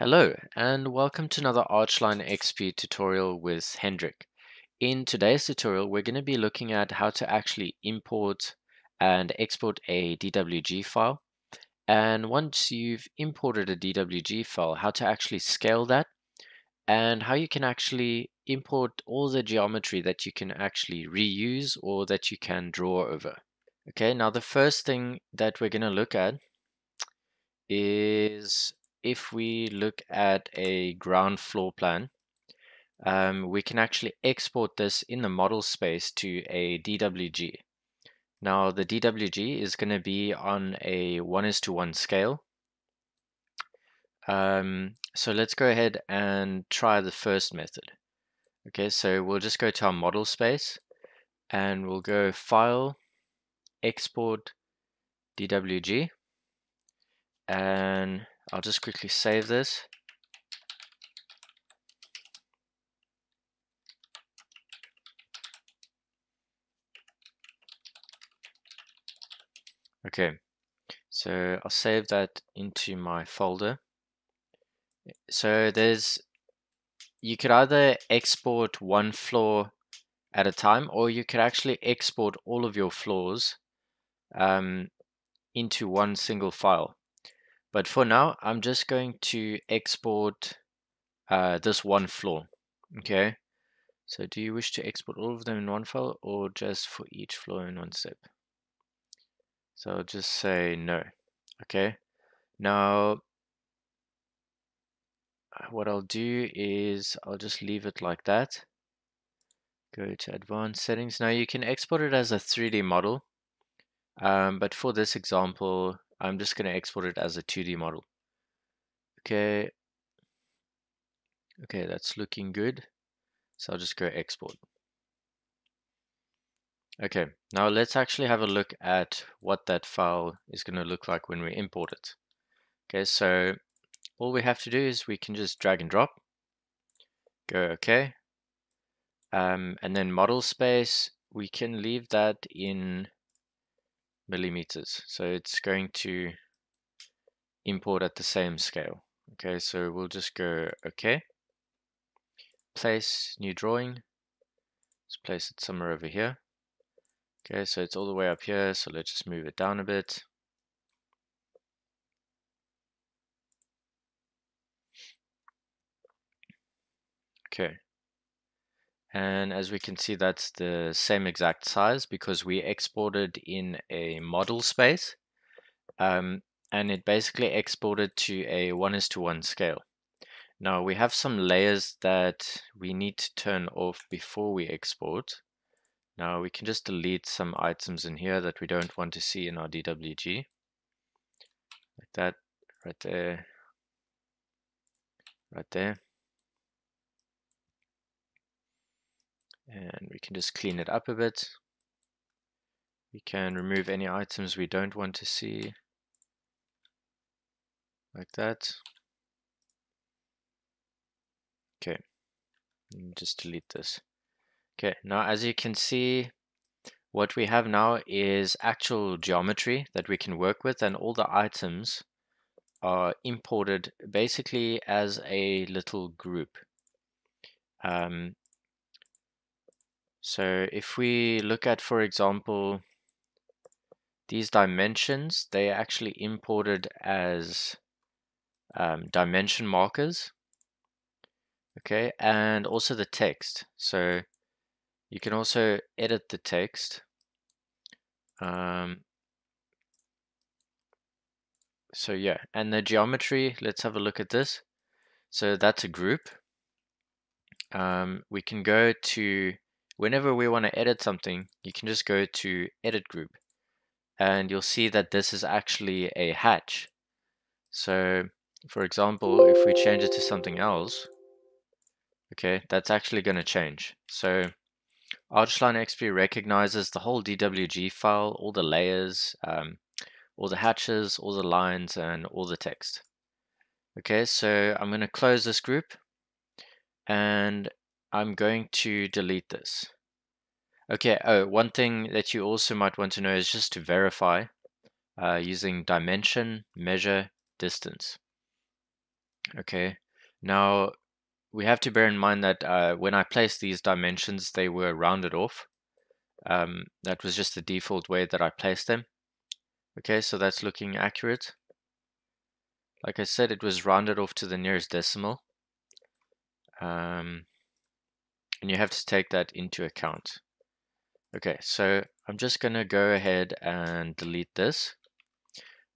Hello and welcome to another Archline XP tutorial with Hendrik. In today's tutorial we're going to be looking at how to actually import and export a DWG file and once you've imported a DWG file how to actually scale that and how you can actually import all the geometry that you can actually reuse or that you can draw over. Okay now the first thing that we're going to look at is if we look at a ground floor plan, um, we can actually export this in the model space to a DWG. Now the DWG is going to be on a 1 is to 1 scale. Um, so let's go ahead and try the first method. Okay, so we'll just go to our model space and we'll go File, Export, DWG and I'll just quickly save this. Okay, so I'll save that into my folder. So there's, you could either export one floor at a time, or you could actually export all of your floors um, into one single file. But for now, I'm just going to export uh, this one floor. Okay. So do you wish to export all of them in one file or just for each floor in one step? So I'll just say no. Okay. Now, uh, what I'll do is I'll just leave it like that. Go to advanced settings. Now you can export it as a 3D model. Um, but for this example, I'm just going to export it as a 2D model. Okay. Okay, that's looking good. So I'll just go export. Okay, now let's actually have a look at what that file is going to look like when we import it. Okay, so all we have to do is we can just drag and drop, go OK, um, and then model space, we can leave that in millimeters. So it's going to import at the same scale. Okay, so we'll just go OK. Place new drawing. Let's place it somewhere over here. Okay, so it's all the way up here, so let's just move it down a bit. Okay, and as we can see, that's the same exact size because we exported in a model space. Um, and it basically exported to a 1 is to 1 scale. Now we have some layers that we need to turn off before we export. Now we can just delete some items in here that we don't want to see in our DWG. Like that, right there, right there. And we can just clean it up a bit. We can remove any items we don't want to see like that. Okay, just delete this. Okay, now as you can see, what we have now is actual geometry that we can work with and all the items are imported basically as a little group. Um, so if we look at, for example, these dimensions, they are actually imported as um, dimension markers. Okay, and also the text. So you can also edit the text. Um, so yeah, and the geometry, let's have a look at this. So that's a group. Um, we can go to whenever we want to edit something, you can just go to edit group and you'll see that this is actually a hatch. So for example, if we change it to something else, okay, that's actually going to change. So Archline XP recognizes the whole DWG file, all the layers, um, all the hatches, all the lines, and all the text. Okay, so I'm going to close this group and I'm going to delete this. Okay, oh, one thing that you also might want to know is just to verify uh, using dimension, measure, distance. Okay, now we have to bear in mind that uh, when I placed these dimensions, they were rounded off. Um, that was just the default way that I placed them. Okay, so that's looking accurate. Like I said, it was rounded off to the nearest decimal. Um, and you have to take that into account. Okay, so I'm just going to go ahead and delete this.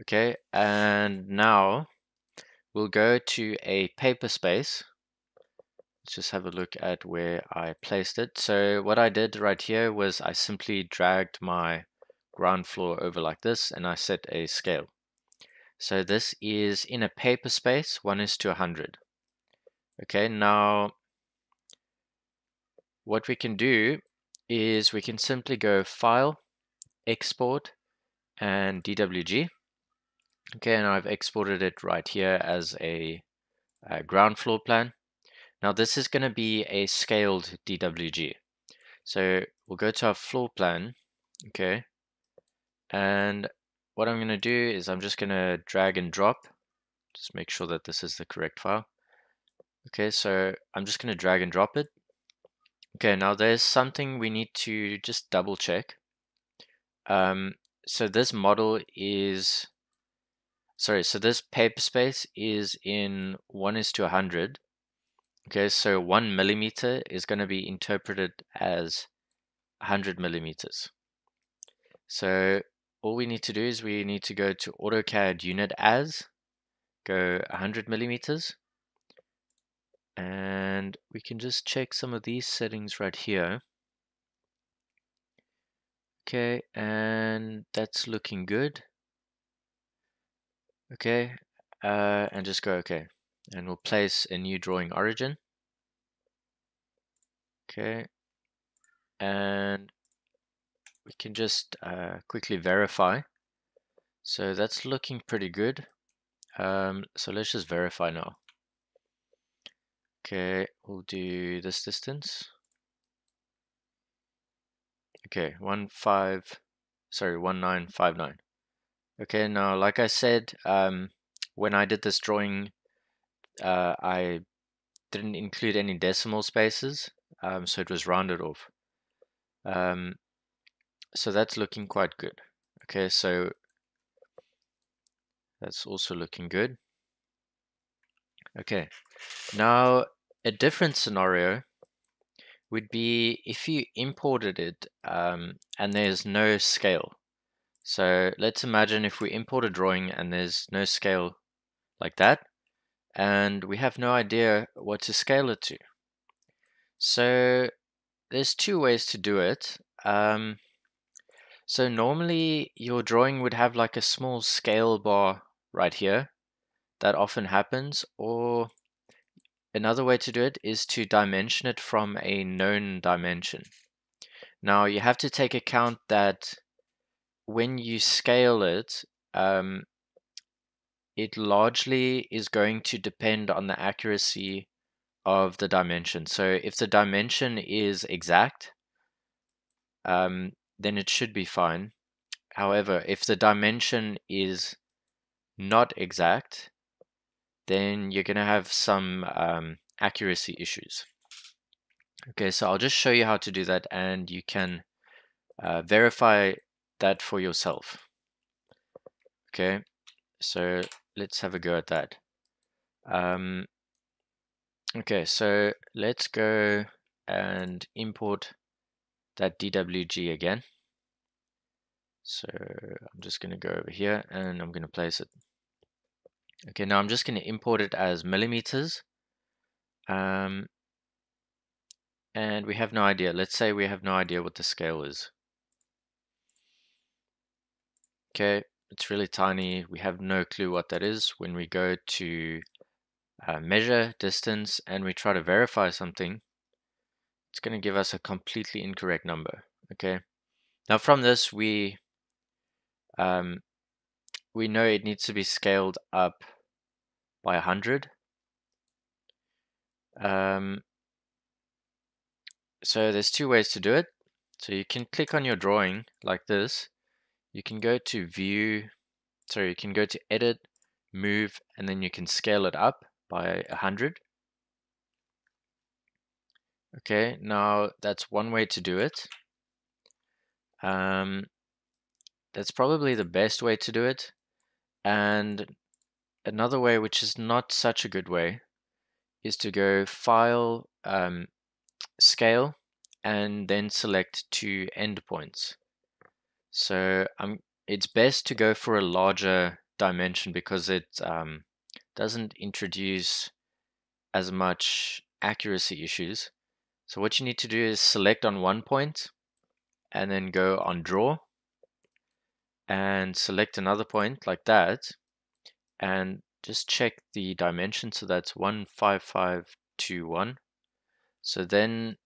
Okay, and now we'll go to a paper space. Let's just have a look at where I placed it. So what I did right here was I simply dragged my ground floor over like this and I set a scale. So this is in a paper space, 1 is to 100. Okay, now what we can do is we can simply go File, Export, and DWG. Okay, and I've exported it right here as a, a ground floor plan. Now this is going to be a scaled DWG. So we'll go to our floor plan, okay, and what I'm going to do is I'm just going to drag and drop, just make sure that this is the correct file. Okay, so I'm just going to drag and drop it. Okay, now there's something we need to just double check. Um, so this model is, sorry, so this paper space is in 1 is to 100. Okay, so 1 millimeter is going to be interpreted as 100 millimeters. So all we need to do is we need to go to AutoCAD unit as, go 100 millimeters, and we can just check some of these settings right here. Okay, and that's looking good. Okay, uh, and just go okay. And we'll place a new drawing origin. Okay, and we can just uh, quickly verify. So that's looking pretty good. Um, so let's just verify now. Okay, we'll do this distance. Okay, one five, sorry, one nine five nine. Okay, now like I said, um, when I did this drawing, uh, I didn't include any decimal spaces, um, so it was rounded off. Um, so that's looking quite good. Okay, so that's also looking good. Okay, now a different scenario would be if you imported it um, and there's no scale. So let's imagine if we import a drawing and there's no scale like that, and we have no idea what to scale it to. So there's two ways to do it. Um, so normally your drawing would have like a small scale bar right here that often happens or another way to do it is to dimension it from a known dimension. Now you have to take account that when you scale it, um, it largely is going to depend on the accuracy of the dimension. So if the dimension is exact, um, then it should be fine. However, if the dimension is not exact, then you're going to have some um, accuracy issues. Okay, so I'll just show you how to do that and you can uh, verify that for yourself. Okay, so let's have a go at that. Um, okay, so let's go and import that DWG again. So I'm just going to go over here and I'm going to place it. Okay, now I'm just going to import it as millimeters. Um, and we have no idea. Let's say we have no idea what the scale is. Okay, it's really tiny. We have no clue what that is. When we go to uh, measure distance and we try to verify something, it's going to give us a completely incorrect number. Okay, now from this we um, we know it needs to be scaled up by 100. Um, so there's two ways to do it. So you can click on your drawing like this. You can go to view, sorry, you can go to edit, move, and then you can scale it up by 100. Okay, now that's one way to do it. Um, that's probably the best way to do it. And another way, which is not such a good way, is to go File, um, Scale, and then select two endpoints. So um, it's best to go for a larger dimension because it um, doesn't introduce as much accuracy issues. So what you need to do is select on one point and then go on draw and select another point like that and just check the dimension so that's 15521 so then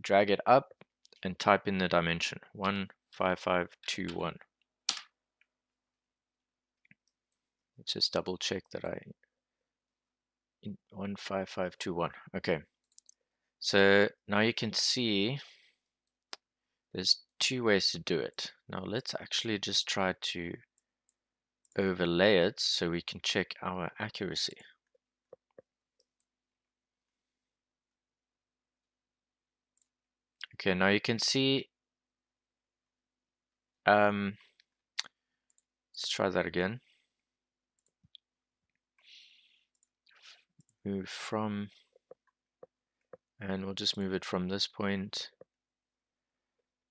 drag it up and type in the dimension 15521 let's just double check that I in 15521 okay. So now you can see there's two ways to do it. Now let's actually just try to overlay it so we can check our accuracy. Okay now you can see um let's try that again. Move from and we'll just move it from this point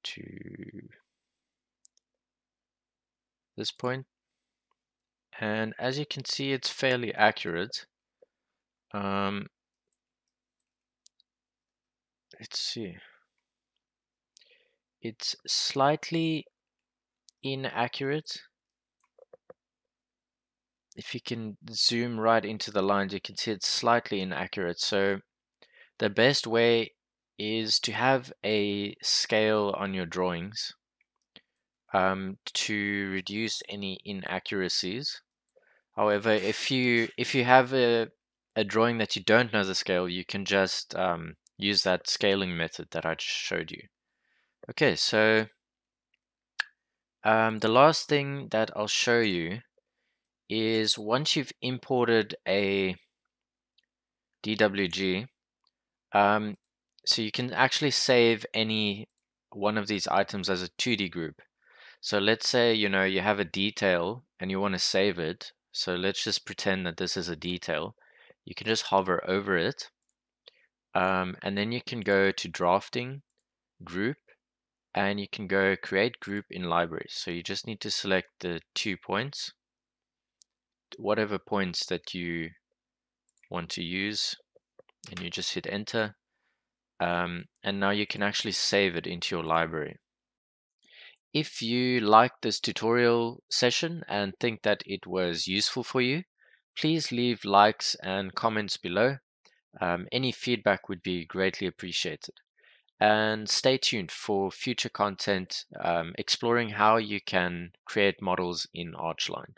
to this point. And as you can see it's fairly accurate. Um, let's see. It's slightly inaccurate. If you can zoom right into the lines, you can see it's slightly inaccurate. So the best way is to have a scale on your drawings um, to reduce any inaccuracies. However, if you if you have a, a drawing that you don't know the scale, you can just um, use that scaling method that I just showed you. Okay, so um, the last thing that I'll show you is once you've imported a DWG, um, so you can actually save any one of these items as a 2D group. So let's say, you know, you have a detail and you want to save it. So let's just pretend that this is a detail. You can just hover over it. Um, and then you can go to drafting, group, and you can go create group in library. So you just need to select the two points whatever points that you want to use and you just hit enter um, and now you can actually save it into your library. If you liked this tutorial session and think that it was useful for you, please leave likes and comments below. Um, any feedback would be greatly appreciated. And stay tuned for future content um, exploring how you can create models in Archline.